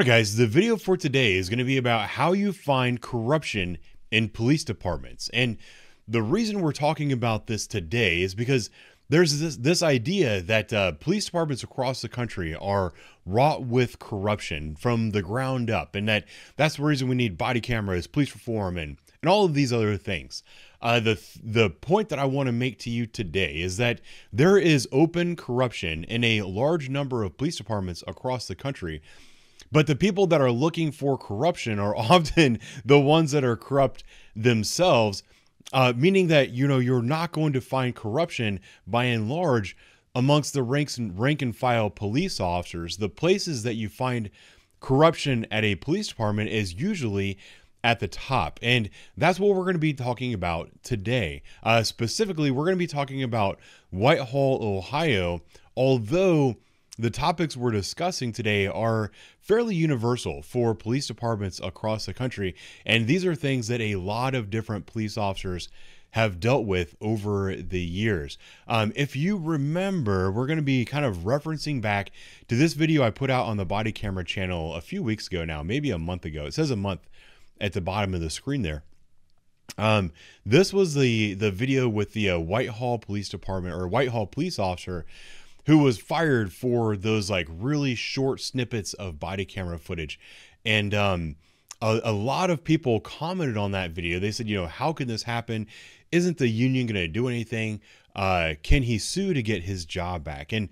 All right, guys, the video for today is going to be about how you find corruption in police departments. And the reason we're talking about this today is because there's this this idea that uh, police departments across the country are wrought with corruption from the ground up, and that that's the reason we need body cameras, police reform, and and all of these other things. Uh, the the point that I want to make to you today is that there is open corruption in a large number of police departments across the country. But the people that are looking for corruption are often the ones that are corrupt themselves uh, meaning that you know you're not going to find corruption by and large amongst the ranks and rank and file police officers. The places that you find corruption at a police department is usually at the top, and that's what we're going to be talking about today. Uh, specifically, we're going to be talking about Whitehall, Ohio, although the topics we're discussing today are fairly universal for police departments across the country, and these are things that a lot of different police officers have dealt with over the years. Um, if you remember, we're going to be kind of referencing back to this video I put out on the body camera channel a few weeks ago now, maybe a month ago. It says a month at the bottom of the screen there. Um, this was the the video with the uh, Whitehall Police Department or Whitehall police officer who was fired for those like really short snippets of body camera footage. And um, a, a, lot of people commented on that video. They said, you know, how can this happen? Isn't the union going to do anything? Uh, can he sue to get his job back? And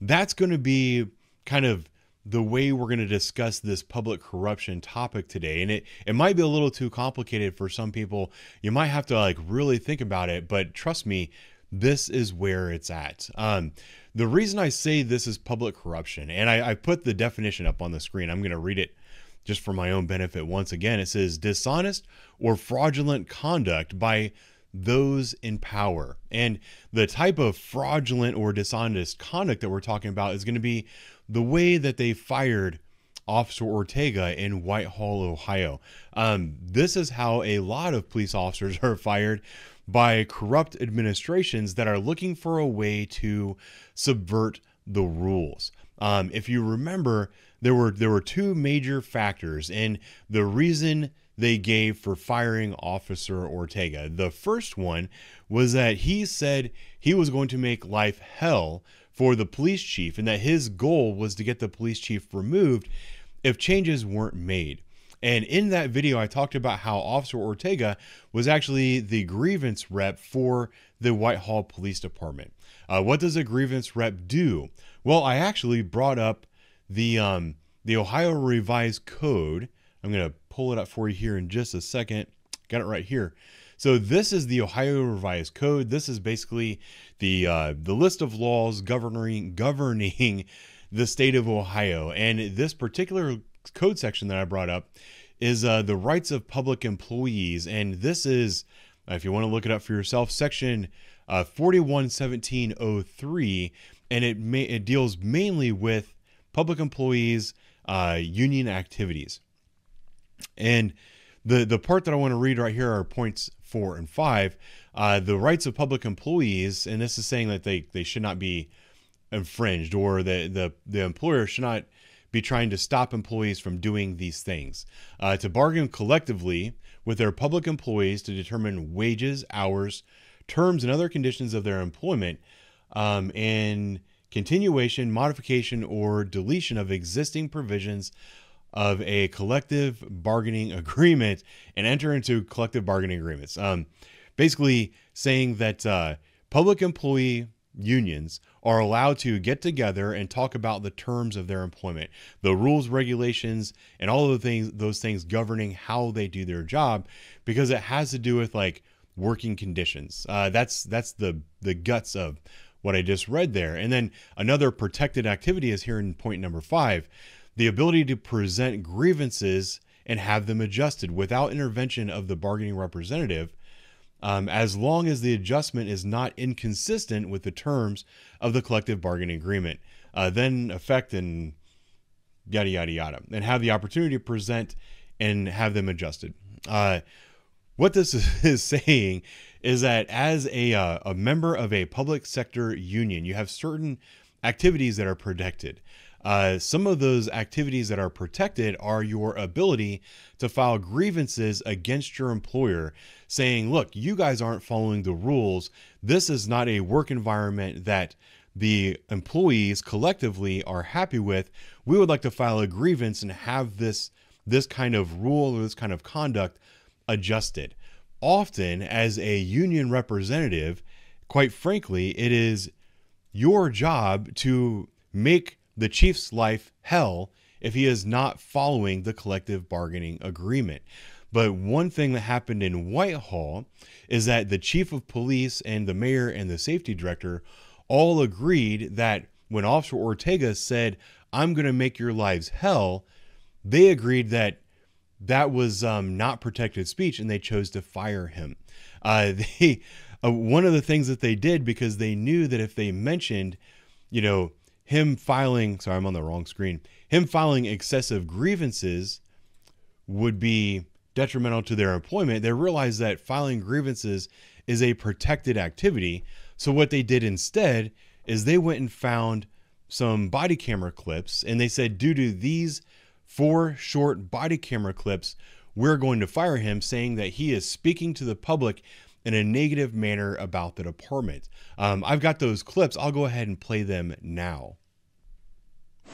that's going to be kind of the way we're going to discuss this public corruption topic today and it it might be a little too complicated for some people you might have to like really think about it but trust me this is where it's at um, the reason I say this is public corruption, and I, I put the definition up on the screen, I'm going to read it just for my own benefit once again. It says dishonest or fraudulent conduct by those in power. And the type of fraudulent or dishonest conduct that we're talking about is going to be the way that they fired Officer Ortega in Whitehall, Ohio. Um, this is how a lot of police officers are fired by corrupt administrations that are looking for a way to subvert the rules. Um, if you remember, there were there were two major factors in the reason they gave for firing Officer Ortega. The first one was that he said he was going to make life hell for the police chief and that his goal was to get the police chief removed if changes weren't made. And in that video, I talked about how Officer Ortega was actually the grievance rep for the Whitehall Police Department. Uh, what does a grievance rep do? Well, I actually brought up the um, the Ohio Revised Code. I'm going to pull it up for you here in just a second. Got it right here. So this is the Ohio Revised Code. This is basically the uh, the list of laws governing governing the state of Ohio. And this particular code section that I brought up is uh, the rights of public employees. And this is, uh, if you want to look it up for yourself, section uh, 411703. And it, may, it deals mainly with public employees' uh, union activities. And the, the part that I want to read right here are points four and five. Uh, the rights of public employees, and this is saying that they, they should not be infringed or the, the, the employer should not be trying to stop employees from doing these things. Uh, to bargain collectively with their public employees to determine wages, hours, terms, and other conditions of their employment, um, and continuation, modification, or deletion of existing provisions of a collective bargaining agreement and enter into collective bargaining agreements. Um, basically, saying that uh, public employee unions are allowed to get together and talk about the terms of their employment, the rules, regulations, and all of the things those things governing how they do their job, because it has to do with like working conditions. Uh, that's that's the the guts of what I just read there. And then another protected activity is here in point number five, the ability to present grievances and have them adjusted without intervention of the bargaining representative um, as long as the adjustment is not inconsistent with the terms of the collective bargaining agreement, uh, then effect and yada yada yada, and have the opportunity to present and have them adjusted. Uh, what this is saying is that as a, uh, a member of a public sector union, you have certain activities that are protected. Uh, some of those activities that are protected are your ability to file grievances against your employer saying, look, you guys aren't following the rules. This is not a work environment that the employees collectively are happy with. We would like to file a grievance and have this this kind of rule or this kind of conduct adjusted. Often, as a union representative, quite frankly, it is your job to make the chief's life hell if he is not following the collective bargaining agreement. But one thing that happened in Whitehall is that the chief of police and the mayor and the safety director all agreed that when Officer Ortega said, I'm going to make your lives hell, they agreed that that was um, not protected speech and they chose to fire him. Uh, they, uh, one of the things that they did because they knew that if they mentioned, you know, him filing, sorry, I'm on the wrong screen, him filing excessive grievances would be detrimental to their employment, they realized that filing grievances is a protected activity. So what they did instead is they went and found some body camera clips and they said, due to these four short body camera clips, we're going to fire him, saying that he is speaking to the public in a negative manner about the department. Um, I've got those clips. I'll go ahead and play them now. I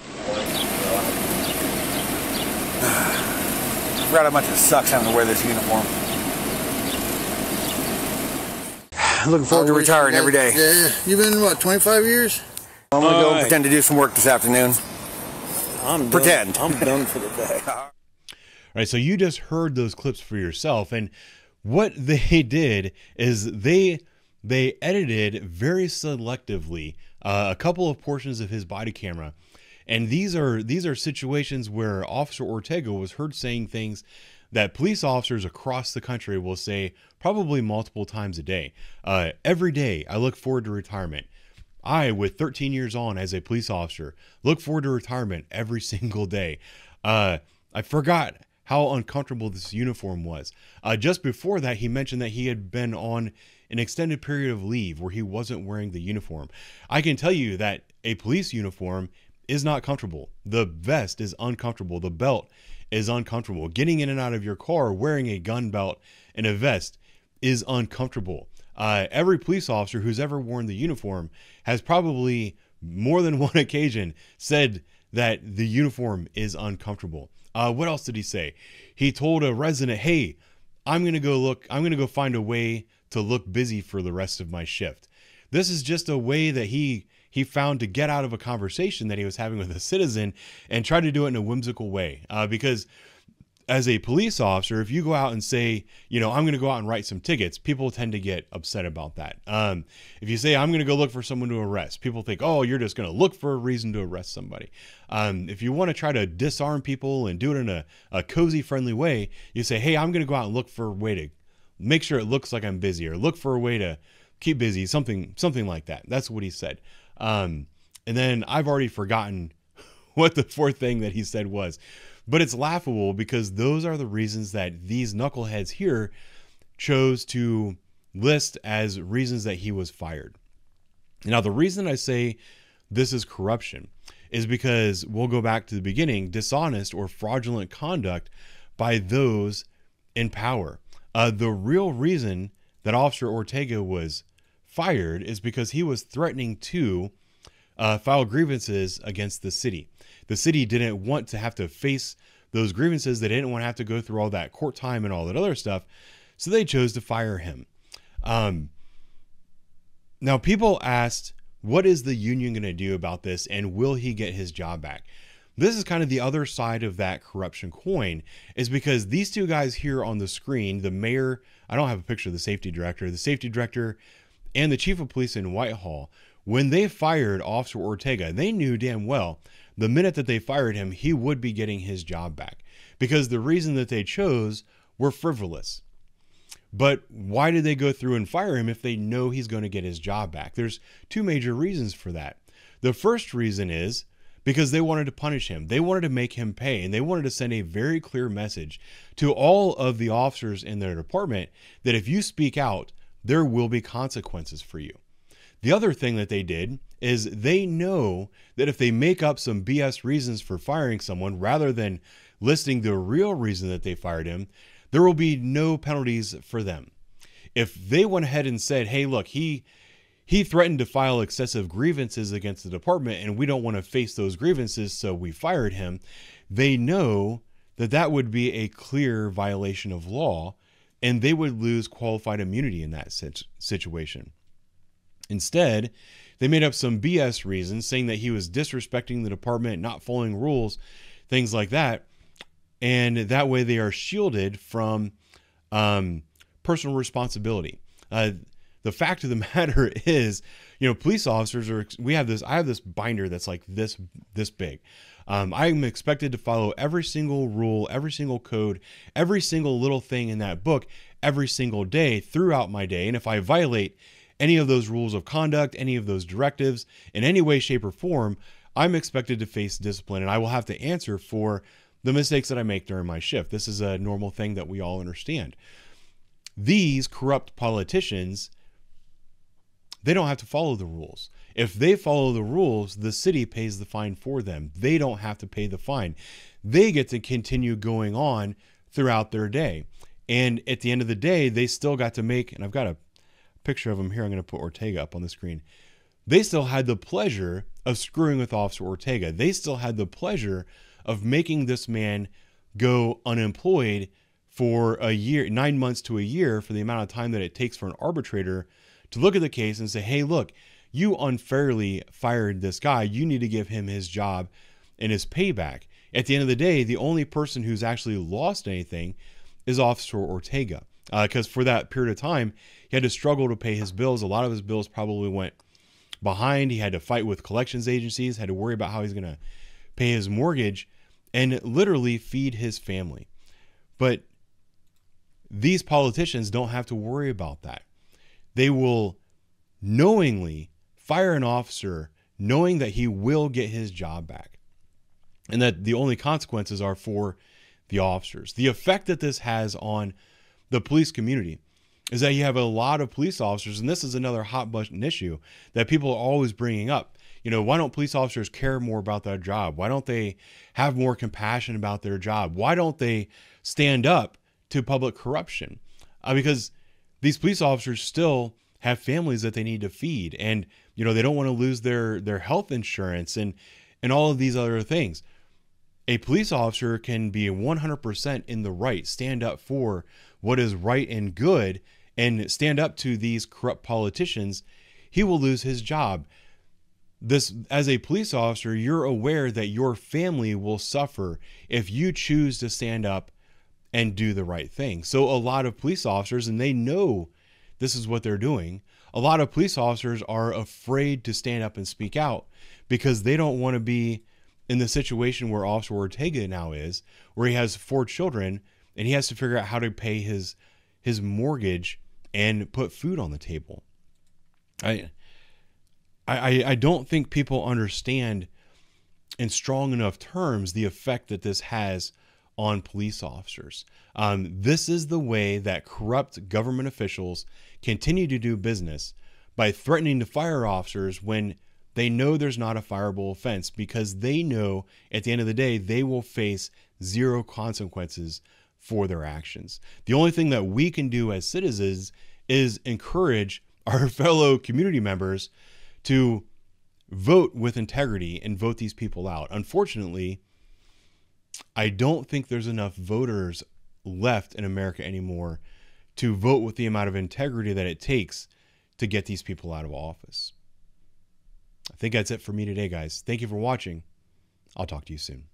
forgot how much it sucks having to wear this uniform. Looking forward to retiring every day. Yeah, yeah. You've been, what, 25 years? I'm going to go Alright. pretend to do some work this afternoon. I'm Pretend. Done. I'm done for the day. All right, so you just heard those clips for yourself, and what they did is they they edited very selectively uh, a couple of portions of his body camera, and these are these are situations where Officer Ortega was heard saying things that police officers across the country will say probably multiple times a day. Uh, every day, I look forward to retirement. I, with 13 years on as a police officer, look forward to retirement every single day. Uh, I forgot how uncomfortable this uniform was. Uh, just before that, he mentioned that he had been on an extended period of leave where he wasn't wearing the uniform. I can tell you that a police uniform is not comfortable. The vest is uncomfortable. The belt is uncomfortable. Getting in and out of your car wearing a gun belt and a vest is uncomfortable. Uh, every police officer who's ever worn the uniform has probably more than one occasion said that the uniform is uncomfortable. Uh, what else did he say? He told a resident, "Hey, I'm gonna go look. I'm gonna go find a way to look busy for the rest of my shift." This is just a way that he he found to get out of a conversation that he was having with a citizen and try to do it in a whimsical way. Uh, because as a police officer, if you go out and say, you know, I'm going to go out and write some tickets, people tend to get upset about that. Um, if you say, I'm going to go look for someone to arrest, people think, oh, you're just going to look for a reason to arrest somebody. Um, if you want to try to disarm people and do it in a, a cozy, friendly way, you say, hey, I'm going to go out and look for a way to make sure it looks like I'm busy or look for a way to keep busy, something, something like that. That's what he said. Um, and then I've already forgotten what the fourth thing that he said was. But it's laughable because those are the reasons that these knuckleheads here chose to list as reasons that he was fired. Now, the reason I say this is corruption is because we'll go back to the beginning dishonest or fraudulent conduct by those in power. Uh, the real reason that Officer Ortega was fired is because he was threatening to uh, file grievances against the city. The city didn't want to have to face those grievances. They didn't want to have to go through all that court time and all that other stuff. So they chose to fire him. Um, now, people asked, what is the union going to do about this and will he get his job back? This is kind of the other side of that corruption coin, is because these two guys here on the screen, the mayor, I don't have a picture of the safety director, the safety director and the chief of police in Whitehall, when they fired Officer Ortega, they knew damn well the minute that they fired him, he would be getting his job back because the reason that they chose were frivolous. But why did they go through and fire him if they know he's going to get his job back? There's two major reasons for that. The first reason is because they wanted to punish him. They wanted to make him pay, and they wanted to send a very clear message to all of the officers in their department that if you speak out, there will be consequences for you. The other thing that they did is they know that if they make up some BS reasons for firing someone rather than listing the real reason that they fired him, there will be no penalties for them. If they went ahead and said, "Hey, look, he he threatened to file excessive grievances against the department and we don't want to face those grievances, so we fired him," they know that that would be a clear violation of law and they would lose qualified immunity in that situation. Instead, they made up some BS reasons saying that he was disrespecting the department, not following rules, things like that. And that way they are shielded from um, personal responsibility. Uh, the fact of the matter is, you know, police officers are, we have this, I have this binder that's like this, this big. Um, I'm expected to follow every single rule, every single code, every single little thing in that book every single day throughout my day. And if I violate any of those rules of conduct, any of those directives in any way, shape, or form, I'm expected to face discipline and I will have to answer for the mistakes that I make during my shift. This is a normal thing that we all understand. These corrupt politicians, they don't have to follow the rules. If they follow the rules, the city pays the fine for them. They don't have to pay the fine. They get to continue going on throughout their day. And at the end of the day, they still got to make, and I've got a picture of him here. I'm going to put Ortega up on the screen. They still had the pleasure of screwing with Officer Ortega. They still had the pleasure of making this man go unemployed for a year, nine months to a year, for the amount of time that it takes for an arbitrator to look at the case and say, hey, look, you unfairly fired this guy. You need to give him his job and his payback. At the end of the day, the only person who's actually lost anything is Officer Ortega. Because uh, for that period of time, he had to struggle to pay his bills. A lot of his bills probably went behind. He had to fight with collections agencies, had to worry about how he's going to pay his mortgage, and literally feed his family. But these politicians don't have to worry about that. They will knowingly fire an officer knowing that he will get his job back and that the only consequences are for the officers. The effect that this has on the police community is that you have a lot of police officers, and this is another hot button issue that people are always bringing up. You know, why don't police officers care more about their job? Why don't they have more compassion about their job? Why don't they stand up to public corruption? Uh, because these police officers still have families that they need to feed, and you know they don't want to lose their their health insurance and and all of these other things a police officer can be 100% in the right stand up for what is right and good and stand up to these corrupt politicians he will lose his job. This as a police officer you're aware that your family will suffer if you choose to stand up and do the right thing. So a lot of police officers and they know this is what they're doing a lot of police officers are afraid to stand up and speak out because they don't want to be in the situation where Officer Ortega now is, where he has four children and he has to figure out how to pay his his mortgage and put food on the table. I I I don't think people understand in strong enough terms the effect that this has on police officers. Um, this is the way that corrupt government officials continue to do business by threatening to fire officers when they know there's not a fireable offense because they know at the end of the day they will face zero consequences for their actions. The only thing that we can do as citizens is encourage our fellow community members to vote with integrity and vote these people out. Unfortunately, I don't think there's enough voters left in America anymore to vote with the amount of integrity that it takes to get these people out of office. I think that's it for me today, guys. Thank you for watching. I'll talk to you soon.